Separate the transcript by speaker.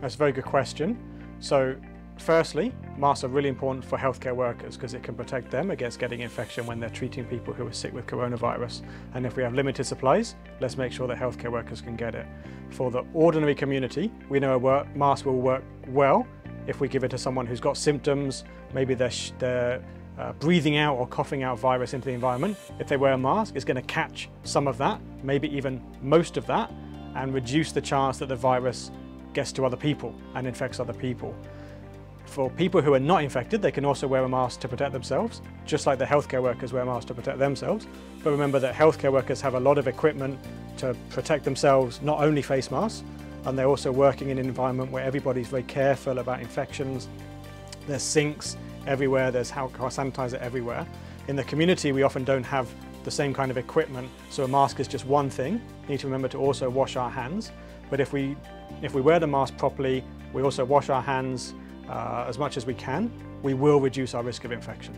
Speaker 1: That's a very good question. So firstly, masks are really important for healthcare workers because it can protect them against getting infection when they're treating people who are sick with coronavirus. And if we have limited supplies, let's make sure that healthcare workers can get it. For the ordinary community, we know a mask will work well if we give it to someone who's got symptoms, maybe they're, they're uh, breathing out or coughing out virus into the environment. If they wear a mask, it's going to catch some of that, maybe even most of that, and reduce the chance that the virus gets to other people and infects other people. For people who are not infected, they can also wear a mask to protect themselves, just like the healthcare workers wear masks to protect themselves. But remember that healthcare workers have a lot of equipment to protect themselves, not only face masks, and they're also working in an environment where everybody's very careful about infections. There's sinks everywhere, there's alcohol sanitizer everywhere. In the community, we often don't have the same kind of equipment, so a mask is just one thing. We need to remember to also wash our hands. But if we, if we wear the mask properly, we also wash our hands uh, as much as we can, we will reduce our risk of infection.